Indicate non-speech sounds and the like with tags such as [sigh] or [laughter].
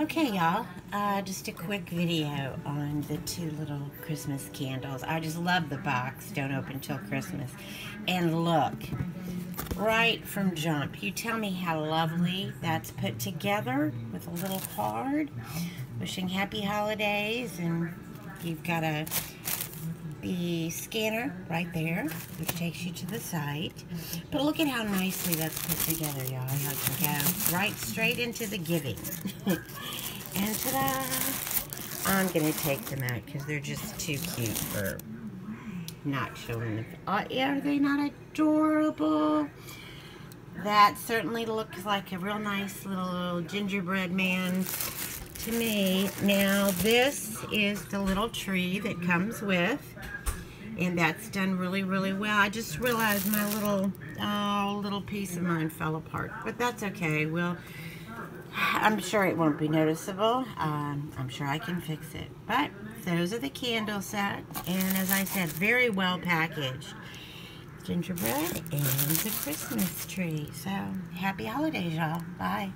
Okay, y'all. Uh, just a quick video on the two little Christmas candles. I just love the box. Don't open till Christmas. And look, right from jump, you tell me how lovely that's put together with a little card. Wishing happy holidays. And you've got a the scanner right there, which takes you to the site. But look at how nicely that's put together, y'all. It can go right straight into the giving. [laughs] and ta-da! I'm going to take them out because they're just too cute for not showing them. Uh, yeah, are they not adorable? That certainly looks like a real nice little gingerbread man to me. Now, this is the little tree that comes with and that's done really really well. I just realized my little oh, little piece of mine fell apart but that's okay. Well I'm sure it won't be noticeable. Um, I'm sure I can fix it. But those are the candle set and as I said very well packaged. Gingerbread and the Christmas tree. So happy holidays y'all. Bye